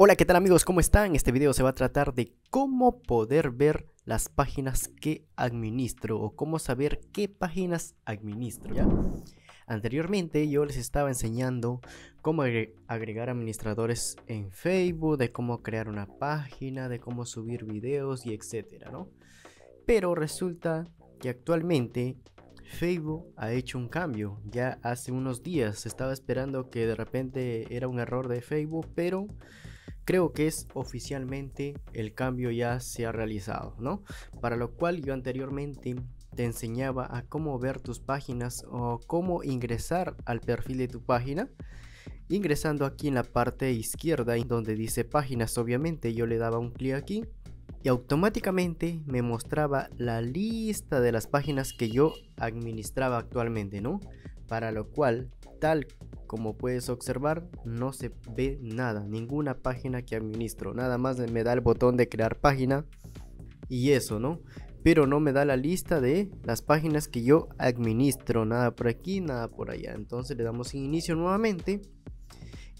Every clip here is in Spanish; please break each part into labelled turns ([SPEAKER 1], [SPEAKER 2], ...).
[SPEAKER 1] Hola, ¿qué tal amigos? ¿Cómo están? Este video se va a tratar de cómo poder ver las páginas que administro o cómo saber qué páginas administro. Anteriormente yo les estaba enseñando cómo agregar administradores en Facebook, de cómo crear una página, de cómo subir videos y etcétera, ¿no? Pero resulta que actualmente Facebook ha hecho un cambio. Ya hace unos días estaba esperando que de repente era un error de Facebook, pero creo que es oficialmente el cambio ya se ha realizado, ¿no? Para lo cual yo anteriormente te enseñaba a cómo ver tus páginas o cómo ingresar al perfil de tu página. Ingresando aquí en la parte izquierda donde dice páginas, obviamente yo le daba un clic aquí y automáticamente me mostraba la lista de las páginas que yo administraba actualmente, ¿no? Para lo cual, tal como puedes observar, no se ve nada, ninguna página que administro, nada más me da el botón de crear página y eso, ¿no? Pero no me da la lista de las páginas que yo administro, nada por aquí, nada por allá. Entonces le damos inicio nuevamente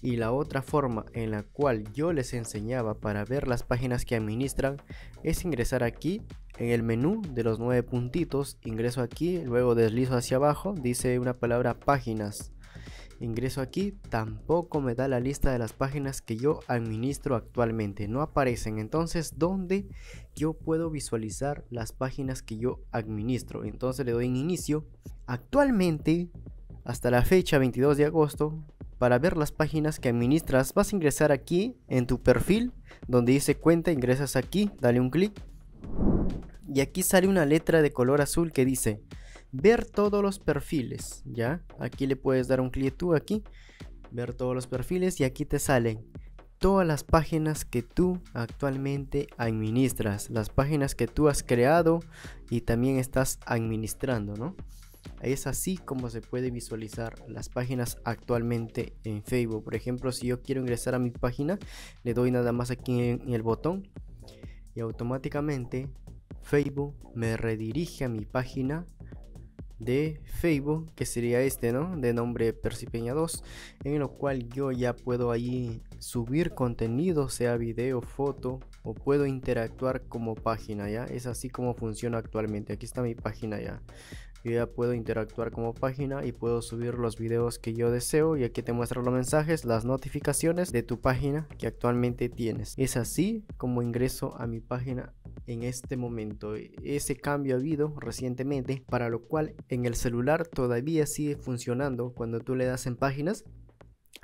[SPEAKER 1] y la otra forma en la cual yo les enseñaba para ver las páginas que administran es ingresar aquí en el menú de los nueve puntitos. Ingreso aquí, luego deslizo hacia abajo, dice una palabra páginas. Ingreso aquí, tampoco me da la lista de las páginas que yo administro actualmente. No aparecen. Entonces, ¿dónde yo puedo visualizar las páginas que yo administro? Entonces le doy en inicio. Actualmente, hasta la fecha 22 de agosto, para ver las páginas que administras, vas a ingresar aquí en tu perfil, donde dice cuenta, ingresas aquí, dale un clic. Y aquí sale una letra de color azul que dice ver todos los perfiles, ¿ya? Aquí le puedes dar un clic tú aquí, ver todos los perfiles y aquí te salen todas las páginas que tú actualmente administras, las páginas que tú has creado y también estás administrando, ¿no? Es así como se puede visualizar las páginas actualmente en Facebook. Por ejemplo, si yo quiero ingresar a mi página, le doy nada más aquí en el botón y automáticamente Facebook me redirige a mi página de Facebook, que sería este, ¿no? De nombre Percipeña 2, en lo cual yo ya puedo ahí subir contenido, sea video, foto, o puedo interactuar como página, ¿ya? Es así como funciona actualmente. Aquí está mi página ya yo ya puedo interactuar como página y puedo subir los videos que yo deseo y aquí te muestro los mensajes, las notificaciones de tu página que actualmente tienes. Es así como ingreso a mi página en este momento. Ese cambio ha habido recientemente, para lo cual en el celular todavía sigue funcionando. Cuando tú le das en páginas,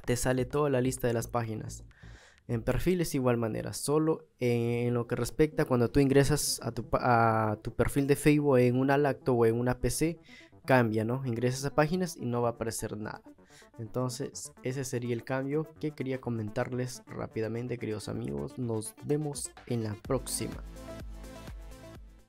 [SPEAKER 1] te sale toda la lista de las páginas. En perfiles igual manera, solo en lo que respecta cuando tú ingresas a tu, a tu perfil de Facebook en una lacto o en una PC, cambia, ¿no? Ingresas a páginas y no va a aparecer nada. Entonces, ese sería el cambio que quería comentarles rápidamente, queridos amigos. Nos vemos en la próxima.